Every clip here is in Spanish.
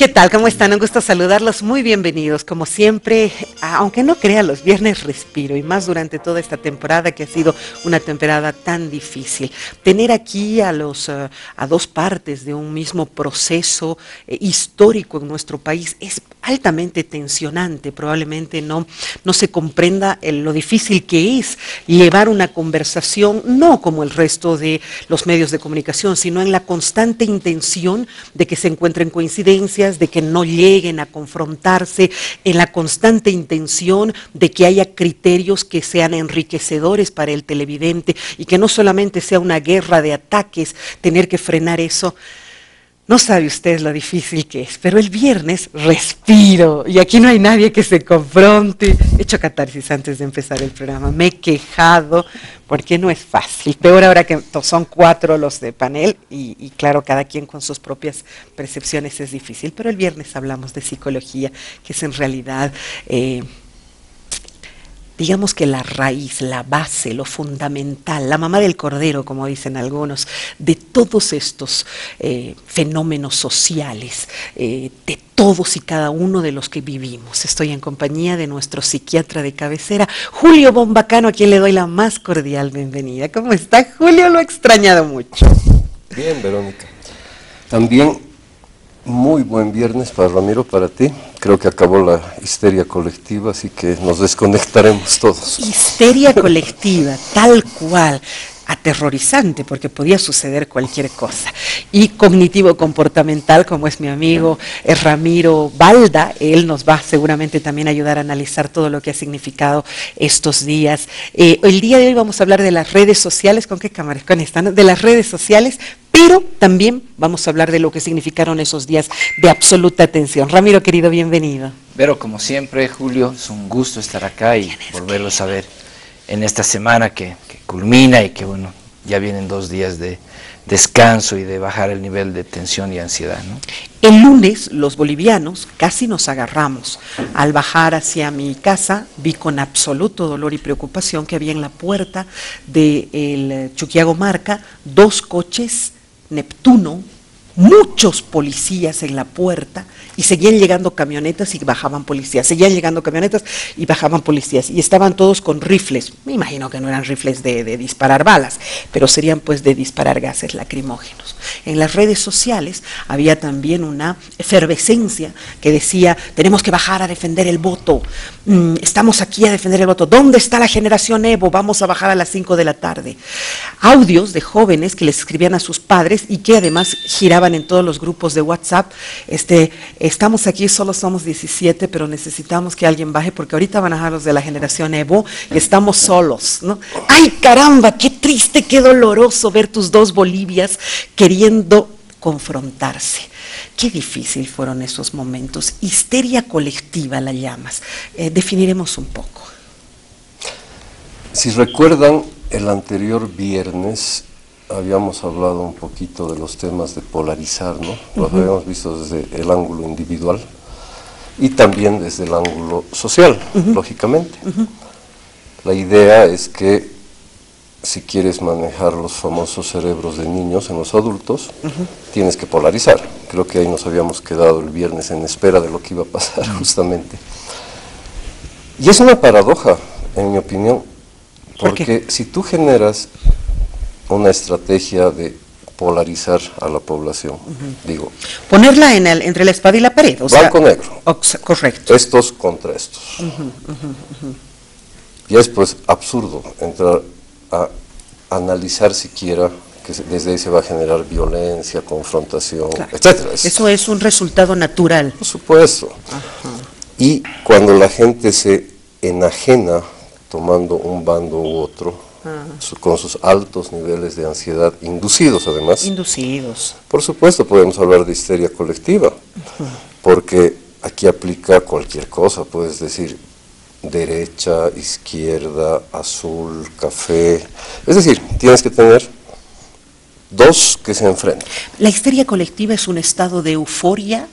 ¿Qué tal? ¿Cómo están? Un gusto saludarlos. Muy bienvenidos. Como siempre, aunque no crea, los viernes respiro y más durante toda esta temporada que ha sido una temporada tan difícil. Tener aquí a, los, uh, a dos partes de un mismo proceso eh, histórico en nuestro país es altamente tensionante. Probablemente no, no se comprenda el, lo difícil que es llevar una conversación, no como el resto de los medios de comunicación, sino en la constante intención de que se encuentren coincidencias de que no lleguen a confrontarse, en la constante intención de que haya criterios que sean enriquecedores para el televidente y que no solamente sea una guerra de ataques, tener que frenar eso. No sabe usted lo difícil que es, pero el viernes respiro y aquí no hay nadie que se confronte. He hecho catarsis antes de empezar el programa, me he quejado porque no es fácil. Peor ahora que son cuatro los de panel y, claro, cada quien con sus propias percepciones es difícil, pero el viernes hablamos de psicología, que es en realidad... Eh, digamos que la raíz, la base, lo fundamental, la mamá del cordero, como dicen algunos, de todos estos eh, fenómenos sociales, eh, de todos y cada uno de los que vivimos. Estoy en compañía de nuestro psiquiatra de cabecera, Julio Bombacano, a quien le doy la más cordial bienvenida. ¿Cómo está, Julio? Lo he extrañado mucho. Bien, Verónica. También muy buen viernes para Ramiro, para ti. Creo que acabó la histeria colectiva, así que nos desconectaremos todos. Histeria colectiva, tal cual aterrorizante porque podía suceder cualquier cosa. Y cognitivo comportamental, como es mi amigo Ramiro Balda, él nos va seguramente también a ayudar a analizar todo lo que ha significado estos días. Eh, el día de hoy vamos a hablar de las redes sociales, ¿con qué cámaras? Esta, De las redes sociales, pero también vamos a hablar de lo que significaron esos días de absoluta atención. Ramiro, querido, bienvenido. Pero como siempre, Julio, es un gusto estar acá y volverlos a ver en esta semana que, culmina y que bueno, ya vienen dos días de descanso y de bajar el nivel de tensión y ansiedad. El lunes los bolivianos casi nos agarramos. Al bajar hacia mi casa vi con absoluto dolor y preocupación que había en la puerta del Chuquiago Marca dos coches Neptuno muchos policías en la puerta y seguían llegando camionetas y bajaban policías, seguían llegando camionetas y bajaban policías y estaban todos con rifles, me imagino que no eran rifles de, disparar balas, pero serían pues de disparar gases lacrimógenos. En las redes sociales había también una efervescencia que decía, tenemos que bajar a defender el voto, mm, estamos aquí a defender el voto, ¿dónde está la generación Evo? Vamos a bajar a las 5 de la tarde. Audios de jóvenes que les escribían a sus padres y que además giraban en todos los grupos de WhatsApp, este, estamos aquí, solo somos 17, pero necesitamos que alguien baje porque ahorita van a bajar los de la generación Evo y estamos solos, ¿no? ¡Ay, caramba! ¡Qué triste, qué doloroso ver tus dos Bolivias queriendo confrontarse! Qué difícil fueron esos momentos. Histeria colectiva la llamas. Eh, definiremos un poco. Si recuerdan, el anterior viernes habíamos hablado un poquito de los temas de polarizar, ¿no? Los habíamos visto desde el ángulo individual y también desde el ángulo social, lógicamente. La idea es que si quieres manejar los famosos cerebros de niños en los adultos, tienes que polarizar. Creo que ahí nos habíamos quedado el viernes en espera de lo que iba a pasar justamente. Y es una paradoja, en mi opinión, porque si tú generas una estrategia de polarizar a la población, digo. Ponerla en el, entre la espada y la pared, o blanco-negro. Correcto. Estos contra estos. y es pues absurdo entrar a analizar siquiera que desde ahí se va a generar violencia, confrontación, etcétera. Eso es un resultado natural. Por supuesto. Y cuando la gente se enajena tomando un bando u otro, con sus altos niveles de ansiedad, inducidos además. Inducidos. Por supuesto podemos hablar de histeria colectiva, porque aquí aplica cualquier cosa, puedes decir derecha, izquierda, azul, café, es decir, tienes que tener dos que se enfrentan. ¿La histeria colectiva es un estado de euforia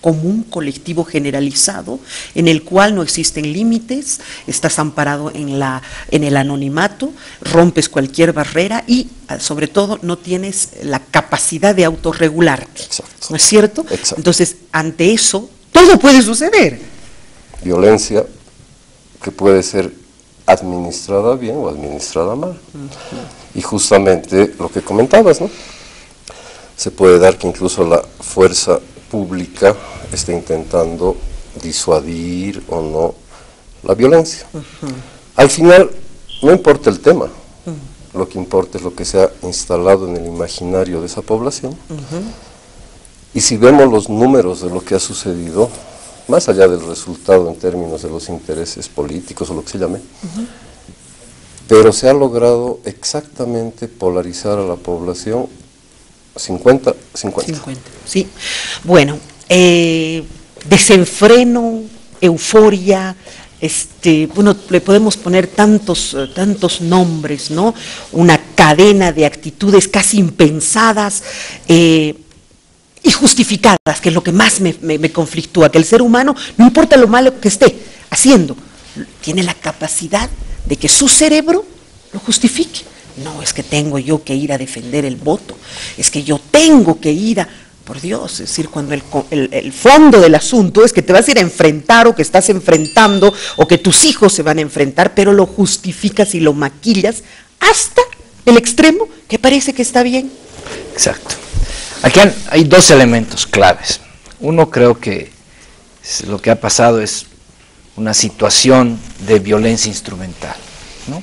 como un colectivo generalizado en el cual no existen límites, estás amparado en, la, en el anonimato, rompes cualquier barrera y ah, sobre todo no tienes la capacidad de autorregularte. Exacto. ¿No es cierto? Exacto. Entonces, ante eso, todo puede suceder. Violencia que puede ser administrada bien o administrada mal. Y justamente lo que comentabas, ¿no? Se puede dar que incluso la fuerza pública esté intentando disuadir o no la violencia. Al final, no importa el tema, lo que importa es lo que se ha instalado en el imaginario de esa población. Y si vemos los números de lo que ha sucedido, más allá del resultado en términos de los intereses políticos o lo que se llame, pero se ha logrado exactamente polarizar a la población 50-50. 50, sí. Bueno, eh, desenfreno, euforia, este, bueno, le podemos poner tantos, eh, tantos nombres, ¿no? Una cadena de actitudes casi impensadas eh, y justificadas, que es lo que más me, me- me conflictúa, que el ser humano, no importa lo malo que esté haciendo, tiene la capacidad de que su cerebro lo justifique. No, es que tengo yo que ir a defender el voto, es que yo tengo que ir a... Por Dios, es decir, cuando el, el- fondo del asunto es que te vas a ir a enfrentar o que estás enfrentando o que tus hijos se van a enfrentar, pero lo justificas y lo maquillas hasta el extremo que parece que está bien. Exacto. Aquí hay dos elementos claves. Uno creo que lo que ha pasado es una situación de violencia instrumental. ¿no?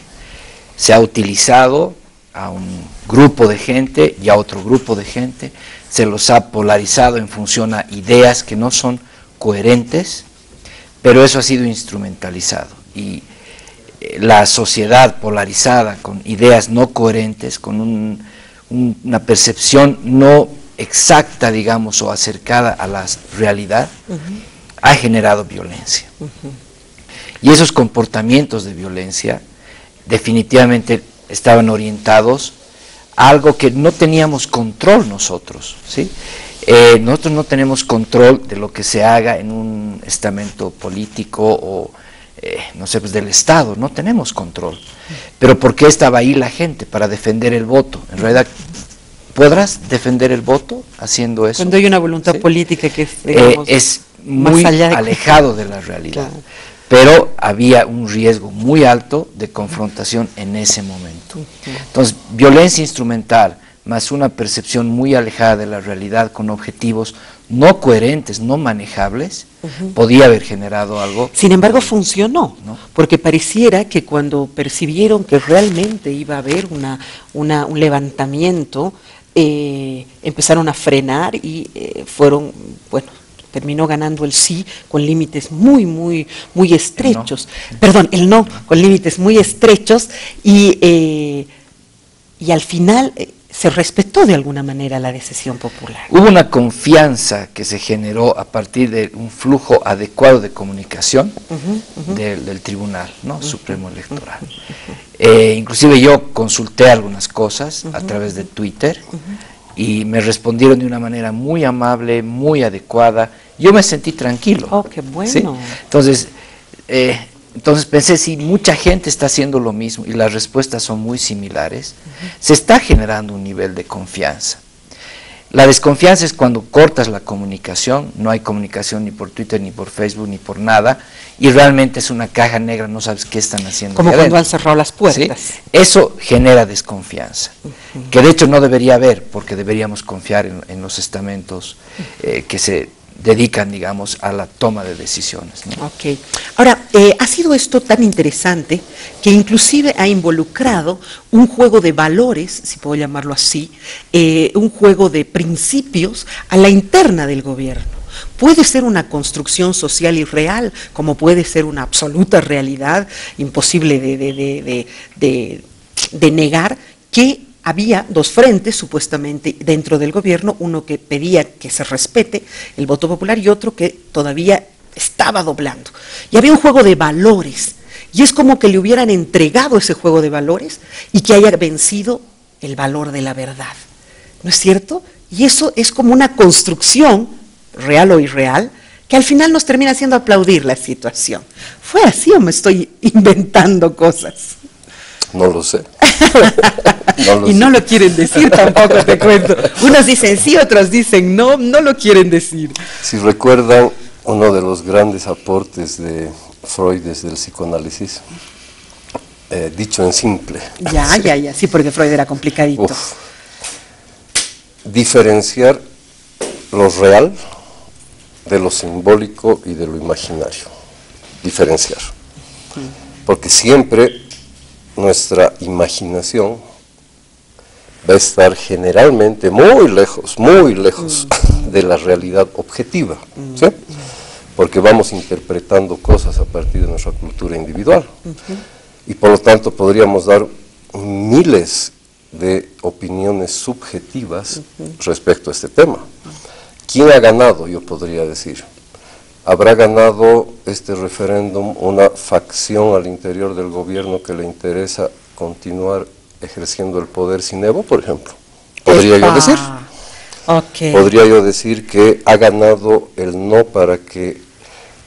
Se ha utilizado a un grupo de gente y a otro grupo de gente, se los ha polarizado en función a ideas que no son coherentes, pero eso ha sido instrumentalizado. Y eh, la sociedad polarizada con ideas no coherentes, con un- un- una percepción no exacta, digamos, o acercada a la realidad, ha generado violencia. Y esos comportamientos de violencia definitivamente estaban orientados a algo que no teníamos control nosotros. ¿sí? Eh, nosotros no tenemos control de lo que se haga en un estamento político o, eh, no sé, pues del Estado, no tenemos control. Pero ¿por qué estaba ahí la gente? Para defender el voto. En realidad, ¿podrás defender el voto haciendo eso? Cuando hay una voluntad Sí. política que es, Eh, es más muy allá de- alejado de la realidad. Claro. Pero había un riesgo muy alto de confrontación en ese momento. Entonces, violencia instrumental más una percepción muy alejada de la realidad con objetivos no coherentes, no manejables, podía haber generado algo. Sin embargo, funcionó, ¿No? porque pareciera que cuando percibieron que realmente iba a haber una, una- un levantamiento, eh, empezaron a frenar y eh, fueron, bueno, terminó ganando el sí con límites muy, muy, muy estrechos. Perdón, el no, con límites muy estrechos y, eh, y al final eh, se respetó de alguna manera la decisión popular. Hubo una confianza que se generó a partir de un flujo adecuado de comunicación del, del Tribunal ¿no? Supremo Electoral. Eh, inclusive yo consulté algunas cosas a través de Twitter y me respondieron de una manera muy amable, muy adecuada. Yo me sentí tranquilo. Oh, qué bueno. ¿sí? Entonces, eh, entonces pensé, si mucha gente está haciendo lo mismo y las respuestas son muy similares, se está generando un nivel de confianza. La desconfianza es cuando cortas la comunicación, no hay comunicación ni por Twitter, ni por Facebook, ni por nada, y realmente es una caja negra, no sabes qué están haciendo. Como cuando han cerrado las ¿Sí? puertas. Eso genera desconfianza, que de hecho no debería haber, porque deberíamos confiar en, en los estamentos eh, que se dedican, digamos, a la toma de decisiones. Ok. Ahora, eh, ha sido esto tan interesante que inclusive ha involucrado un juego de valores, si puedo llamarlo así, eh, un juego de principios a la interna del gobierno. Puede ser una construcción social y real, como puede ser una absoluta realidad imposible de- de- de- de negar, que había dos frentes supuestamente dentro del gobierno, uno que pedía que se respete el voto popular y otro que todavía estaba doblando. Y había un juego de valores, y es como que le hubieran entregado ese juego de valores y que haya vencido el valor de la verdad. ¿No es cierto? Y eso es como una construcción real o irreal, que al final nos termina haciendo aplaudir la situación. ¿Fue así o me estoy inventando cosas? No lo sé. No lo y no lo quieren decir tampoco, te cuento. Unos dicen sí, otros dicen no, no lo quieren decir. Si recuerdan, uno de los grandes aportes de Freud desde el psicoanálisis, eh, dicho en simple. Ya, ya, ya, sí, porque Freud era complicadito. Diferenciar lo real de lo simbólico y de lo imaginario. Diferenciar. Porque siempre nuestra imaginación va a estar generalmente muy lejos, muy lejos de la realidad objetiva, ¿sí? porque vamos interpretando cosas a partir de nuestra cultura individual. Y por lo tanto podríamos dar miles de opiniones subjetivas respecto a este tema. ¿Quién ha ganado? Yo podría decir. ¿Habrá ganado este referéndum una facción al interior del gobierno que le interesa continuar ejerciendo el poder sin Evo, por ejemplo? Podría yo decir. Podría yo decir que ha ganado el no para que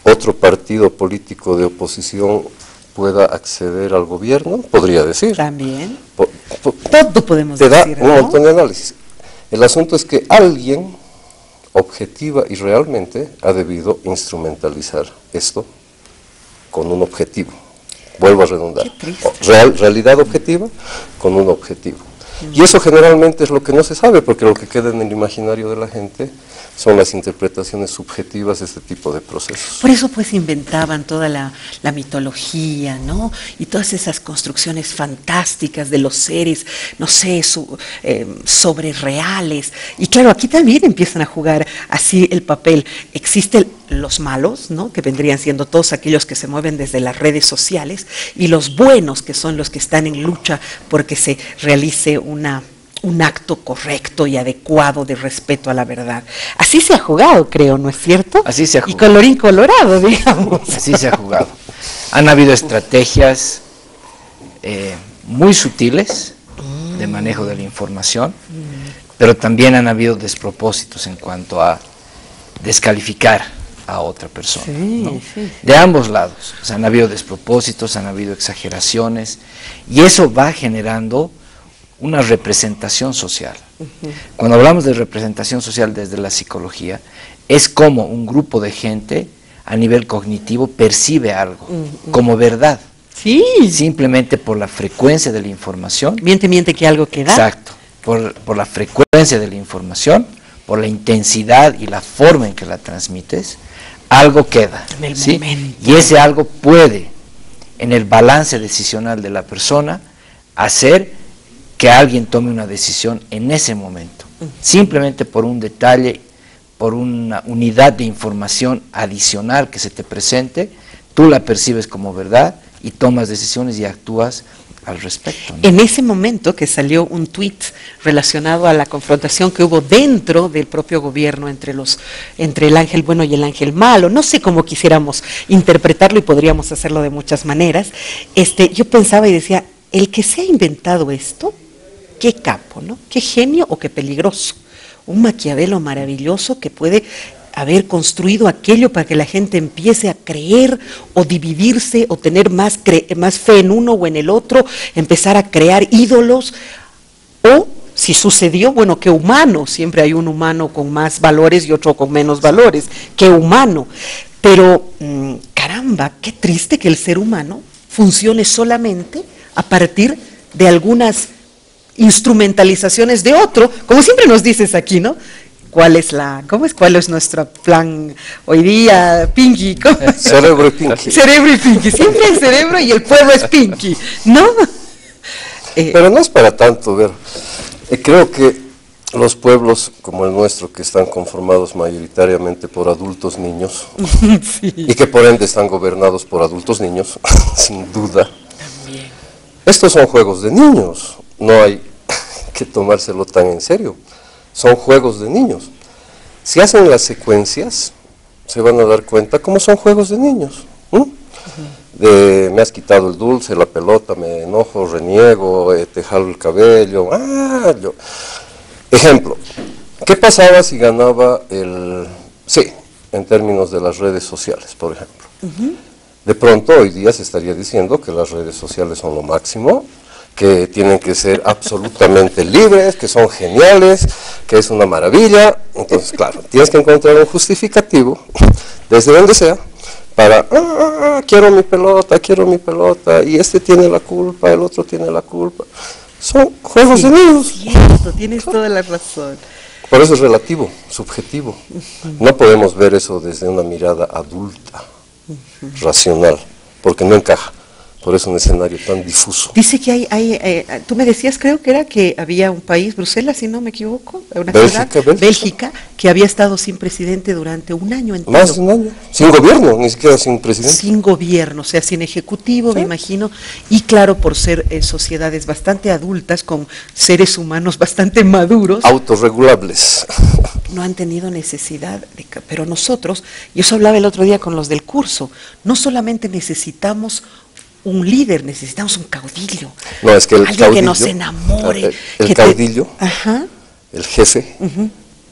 otro partido político de oposición pueda acceder al gobierno, podría decir. También. Todo podemos decir. Te da un montón de análisis. El asunto es que alguien objetiva y realmente ha debido instrumentalizar esto con un objetivo. Vuelvo a redundar. Real, realidad objetiva con un objetivo. Y eso generalmente es lo que no se sabe, porque lo que queda en el imaginario de la gente son las interpretaciones subjetivas de este tipo de procesos. Por eso pues inventaban toda la, mitología, ¿no? Y todas esas construcciones fantásticas de los seres, no sé, su, eh, sobre reales. Y claro, aquí también empiezan a jugar así el papel. Existen los malos, ¿no? Que vendrían siendo todos aquellos que se mueven desde las redes sociales, y los buenos, que son los que están en lucha porque se realice una un acto correcto y adecuado de respeto a la verdad. Así se ha jugado, creo, ¿no es cierto? Así se ha jugado. Y colorín colorado, digamos. Así se ha jugado. Han habido estrategias eh, muy sutiles de manejo de la información, pero también han habido despropósitos en cuanto a descalificar a otra persona. De ambos lados. han habido despropósitos, han habido exageraciones, y eso va generando una representación social. Cuando hablamos de representación social desde la psicología, es como un grupo de gente a nivel cognitivo percibe algo como verdad. Sí. Simplemente por la frecuencia de la información. Miente, miente que algo queda. Exacto. Por, la frecuencia de la información, por la intensidad y la forma en que la transmites, algo queda. En el Y ese algo puede, en el balance decisional de la persona, hacer que alguien tome una decisión en ese momento, simplemente por un detalle, por una unidad de información adicional que se te presente, tú la percibes como verdad y tomas decisiones y actúas al respecto. En ese momento que salió un tuit relacionado a la confrontación que hubo dentro del propio gobierno entre los entre el ángel bueno y el ángel malo, no sé cómo quisiéramos interpretarlo y podríamos hacerlo de muchas maneras. Este, yo pensaba y decía, el que se ha inventado esto qué capo, ¿no? Qué genio o qué peligroso. Un Maquiavelo maravilloso que puede haber construido aquello para que la gente empiece a creer o dividirse o tener más, más fe en uno o en el otro, empezar a crear ídolos. O si sucedió, bueno, qué humano, siempre hay un humano con más valores y otro con menos valores, qué humano. Pero mm, caramba, qué triste que el ser humano funcione solamente a partir de algunas instrumentalizaciones de otro, como siempre nos dices aquí, ¿no? ¿Cuál es la, cómo es, cuál es nuestro plan hoy día, Pinky? Cerebro y Pinky. Cerebro y Pinky, siempre el cerebro y el pueblo es Pinky, ¿no? Eh, Pero no es para tanto, ver. Eh, creo que los pueblos como el nuestro, que están conformados mayoritariamente por adultos niños, y que por ende están gobernados por adultos niños, sin duda, También. estos son juegos de niños no hay que tomárselo tan en serio. Son juegos de niños. Si hacen las secuencias, se van a dar cuenta cómo son juegos de niños. De, me has quitado el dulce, la pelota, me enojo, reniego, eh, te jalo el cabello. Ah, yo. Ejemplo, ¿qué pasaba si ganaba el Sí, en términos de las redes sociales, por ejemplo. De pronto hoy día se estaría diciendo que las redes sociales son lo máximo, que tienen que ser absolutamente libres, que son geniales, que es una maravilla. Entonces, claro, tienes que encontrar un justificativo, desde donde sea, para, ah, ah, ah, quiero mi pelota, quiero mi pelota, y este tiene la culpa, el otro tiene la culpa. Son juegos de niños. Cierto, tienes toda la razón. Por eso es relativo, subjetivo. No podemos ver eso desde una mirada adulta, racional, porque no encaja. Por eso un escenario tan difuso. Dice que hay, hay eh, tú me decías, creo que era que había un país, Bruselas, si no me equivoco, una Bélgica, ciudad, Bélgica. Bélgica, que había estado sin presidente durante un año entero. Más de un año, sin gobierno, ni siquiera sin presidente. Sin gobierno, o sea, sin ejecutivo, me imagino, y claro, por ser eh, sociedades bastante adultas, con seres humanos bastante maduros, Autorregulables. no han tenido necesidad, de, pero nosotros, y eso hablaba el otro día con los del curso, no solamente necesitamos un líder, necesitamos un caudillo, No, es que el alguien que caudillo, nos enamore. el- el que te- caudillo, Ajá, el jefe,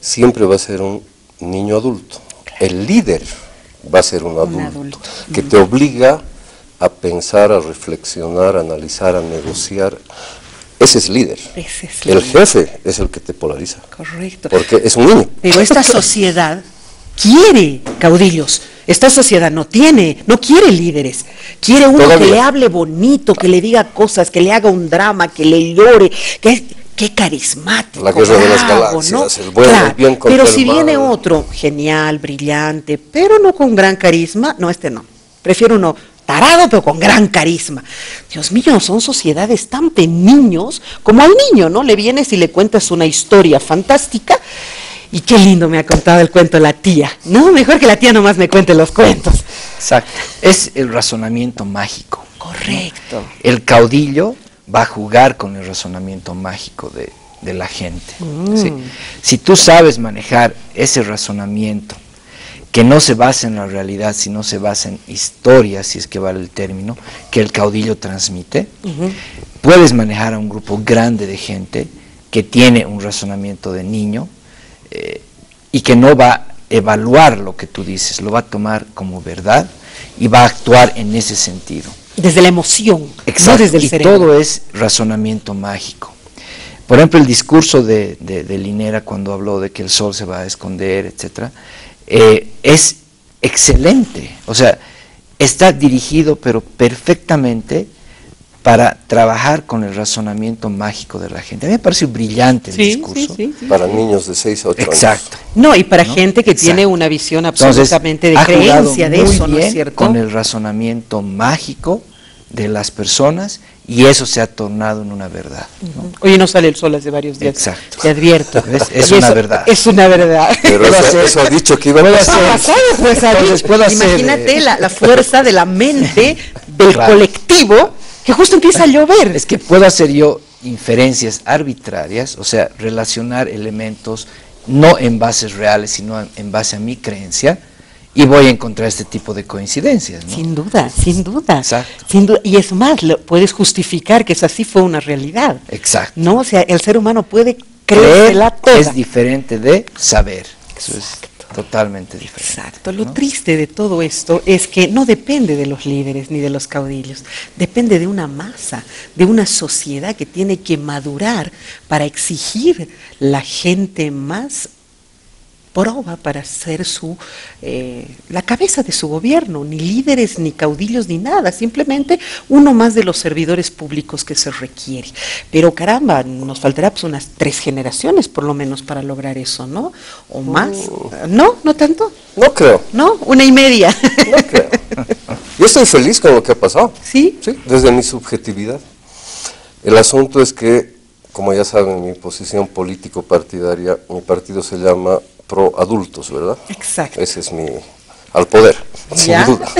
siempre va a ser un niño adulto. El líder va a ser un adulto, adulto. que te obliga a pensar, a reflexionar, a analizar, a negociar. Ese es líder. ese es El líder. jefe es el que te polariza, correcto. porque es un niño. Pero esta sociedad quiere caudillos. Esta sociedad no tiene, no quiere líderes. Quiere uno Todavía. que le hable bonito, que le diga cosas, que le haga un drama, que le llore, que qué carismático. La guerra de las galaxias, el bueno, el bien contra Pero si viene otro genial, brillante, pero no con gran carisma, no, este no. Prefiero uno tarado, pero con gran carisma. Dios mío, son sociedades tan de niños, como al niño, ¿no? Le vienes y le cuentas una historia fantástica. Y qué lindo me ha contado el cuento la tía. No, mejor que la tía nomás me cuente los cuentos. Exacto. Es el razonamiento mágico. Correcto. El caudillo va a jugar con el razonamiento mágico de, de la gente. ¿sí? Si tú sabes manejar ese razonamiento, que no se basa en la realidad, sino se basa en historias, si es que vale el término, que el caudillo transmite, puedes manejar a un grupo grande de gente que tiene un razonamiento de niño eh, y que no va a evaluar lo que tú dices, lo va a tomar como verdad y va a actuar en ese sentido. Desde la emoción, no Exacto, desde el y cerebro. todo es razonamiento mágico. Por ejemplo, el discurso de, de, de Linera cuando habló de que el sol se va a esconder, etcétera, eh, es excelente. O sea, está dirigido, pero perfectamente para trabajar con el razonamiento mágico de la gente. A mí me pareció brillante el Sí, discurso. sí, sí. Para niños de 6 a 8 años. Exacto. No, y para ¿no? gente que tiene una visión Entonces, absolutamente de creencia de eso, ¿no es cierto? Con el razonamiento mágico de las personas y eso se ha tornado en una verdad. ¿no? Oye, no sale el sol hace varios días. Exacto. Te advierto. Es- una eso- verdad. Es una verdad. Pero eso, hacer- eso ha dicho que iba a pasar. Pues, hacer, Imagínate eh, la, la fuerza de la mente del Claro. colectivo que justo empieza a llover. Es que puedo hacer yo inferencias arbitrarias, o sea, relacionar elementos no en bases reales, sino en, base a mi creencia, y voy a encontrar este tipo de coincidencias. ¿no? Sin duda, sin duda. Exacto. Sin duda. Y es más, lo- puedes justificar que esa sí fue una realidad. Exacto. ¿No? O sea, el ser humano puede Creer creérsela toda. es diferente de saber. Eso es totalmente diferente. Exacto. Lo ¿no? triste de todo esto es que no depende de los líderes ni de los caudillos, depende de una masa, de una sociedad que tiene que madurar para exigir la gente más proba para ser su eh, la cabeza de su gobierno, ni líderes, ni caudillos, ni nada, simplemente uno más de los servidores públicos que se requiere. Pero caramba, nos faltará pues unas tres generaciones por lo menos para lograr eso, ¿no? O más. ¿No? ¿No tanto? No creo, ¿No? Una y media. no creo. Yo estoy feliz con lo que ha pasado. ¿Sí? Sí, desde mi subjetividad. El asunto es que, como ya saben, mi posición político-partidaria, mi partido se llama Pro Adultos, ¿verdad? Exacto. Ese es mi. al poder, sin duda.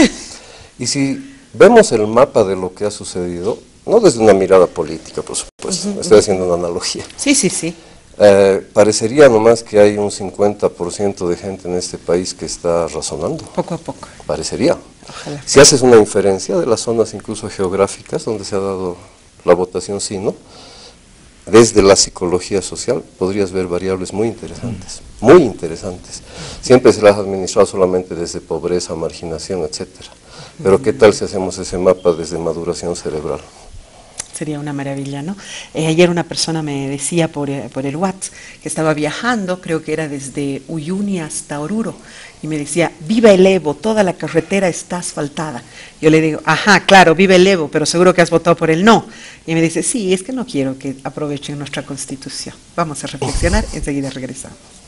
Y si vemos el mapa de lo que ha sucedido, no desde una mirada política, por supuesto, estoy haciendo una analogía. Sí, sí, sí. Eh, parecería nomás que hay un 50% de gente en este país que está razonando. Poco a poco. Parecería. Ojalá. Si haces una inferencia de las zonas incluso geográficas donde se ha dado la votación sí, ¿no? Desde la psicología social podrías ver variables muy interesantes, muy interesantes. Siempre se las ha administrado solamente desde pobreza, marginación, etcétera. Pero ¿qué tal si hacemos ese mapa desde maduración cerebral? Sería una maravilla, ¿no? Eh, ayer una persona me decía por, eh, por, el WhatsApp que estaba viajando, creo que era desde Uyuni hasta Oruro, y me decía, viva el Evo, toda la carretera está asfaltada. Yo le digo, ajá, claro, vive el Evo, pero seguro que has votado por el no. Y me dice, sí, es que no quiero que aprovechen nuestra constitución. Vamos a reflexionar, enseguida regresamos.